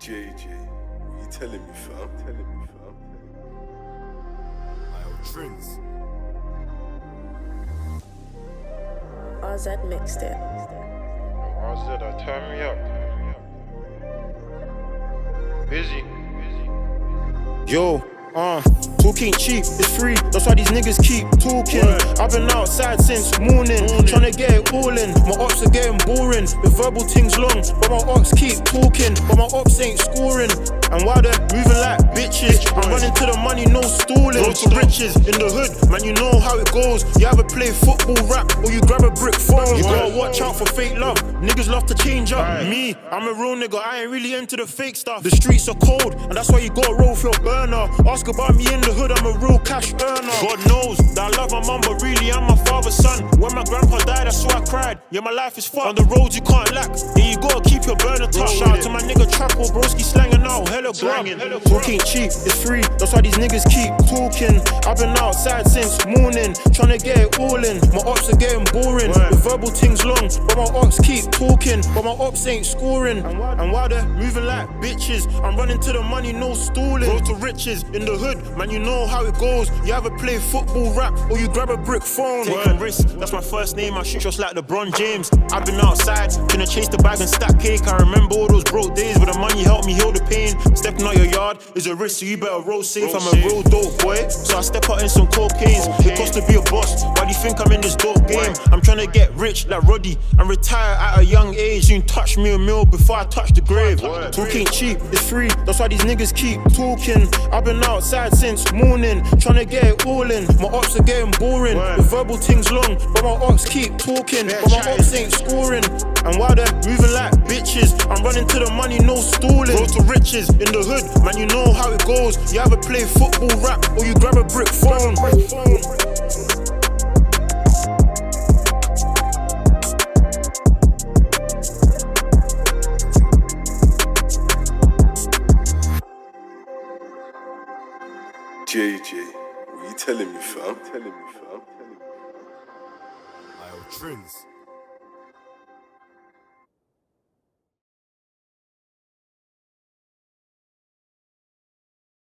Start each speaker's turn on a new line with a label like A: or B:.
A: JJ, what you telling me, fam? Telling me, fam?
B: Ayo, Trins.
C: RZ mixed it.
D: RZ, uh, turn me up. Busy.
E: Yo, uh, talking cheap, it's free. That's why these niggas keep talking. I've been outside since morning, trying to get it all in. My ops are getting boring, the verbal things long, but my ops keep talking, but my ops ain't scoring. And while they're moving like I'm running to the money, no stalling. Road to riches in the hood, man, you know how it goes. You ever play football, rap, or you grab a brick phone. You gotta watch out for fake love. Niggas love to change up. Me, I'm a real nigga, I ain't really into the fake stuff. The streets are cold, and that's why you gotta roll for your burner. Ask about me in the hood, I'm a real cash earner. God knows that I love my mum, but really I'm my father's son. When my grandpa died, that's why I cried. Yeah, my life is fucked. On the roads you can't lack, yeah, you gotta keep your burner touch. Shout out to my nigga Trappo, broski slanging out, hella grime. Talking cheap, it's free, that's why these niggas keep talking. I've been outside since morning, tryna get it all in. My ops are getting boring, the verbal things long, but my ops keep talking, but my ops ain't scoring. And while they're moving like bitches, I'm running to the money, no stalling. Road to riches in the hood, man, you know how it goes. You either play football, rap, or you grab a brick phone. Taking risks, that's my first name. I shoot just like LeBron James. I've been outside, gonna chase the bag and stack cake. I remember all those broke days where the money helped me heal the pain. Stepping out your yard is a risk, so you better roll safe. I'm a real dope boy, so I step out in some cocaine. It costs to be a boss. Why do you think I'm in this dope game? I'm trying to get rich like Roddy and retire at a young age. You can touch me a meal before I touch the grave. Talking cheap, it's free. That's why these niggas keep talking. I've been outside since morning, trying to get it all in. My ops are getting boring. The verbal things long, but my ops keep talking. But my ops ain't scoring. And while they're moving like bitches, I'm running to the money, no stalling. Road to riches in the hood, man, you know how it goes. You either play football, rap, or you grab a brick phone.
A: JJ, what you telling me, fam? Telling me, fam?
B: Ayo, Trins.